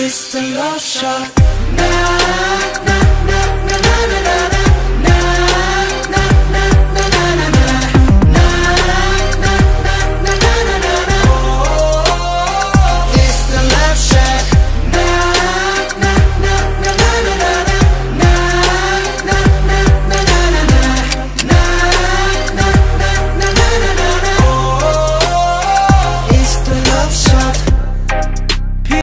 It's the love shot now